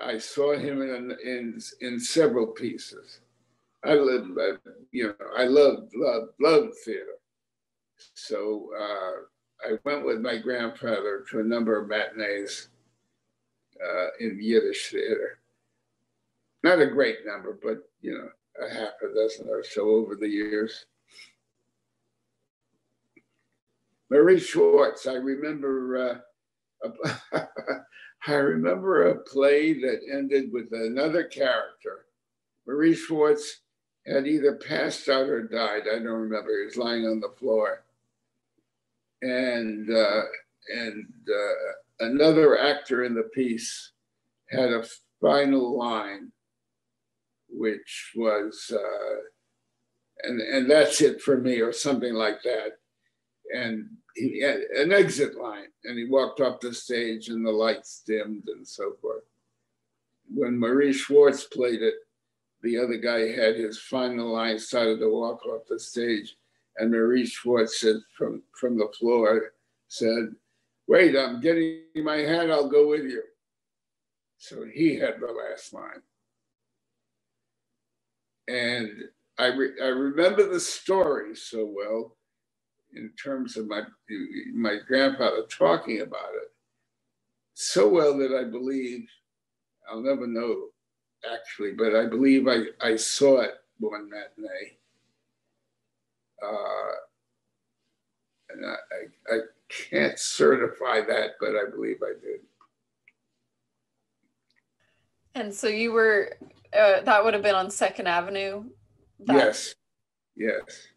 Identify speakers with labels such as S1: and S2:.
S1: I saw him in in in several pieces. I live, you know, I love love love theater. So uh, I went with my grandfather to a number of matinees uh, in Yiddish theater. Not a great number, but you know, a half a dozen or so over the years. Maurice Schwartz, I remember. Uh, I remember a play that ended with another character. Maurice Schwartz had either passed out or died. I don't remember. He was lying on the floor, and uh, and uh, another actor in the piece had a final line, which was, uh, and and that's it for me, or something like that. And he had an exit line, and he walked off the stage, and the lights dimmed and so forth. When Maurice Schwartz played it, the other guy had his final line, started to walk off the stage, and Maurice Schwartz said from from the floor, said, "Wait, I'm getting my hat. I'll go with you." So he had the last line, and I re- I remember the story so well in terms of my my grandfather talking about it so well that I believe I'll never know actually, but I believe I, I saw it one matinee. Uh, and I, I, I can't certify that, but I believe I did.
S2: And so you were, uh, that would have been on Second Avenue?
S1: That... Yes, yes.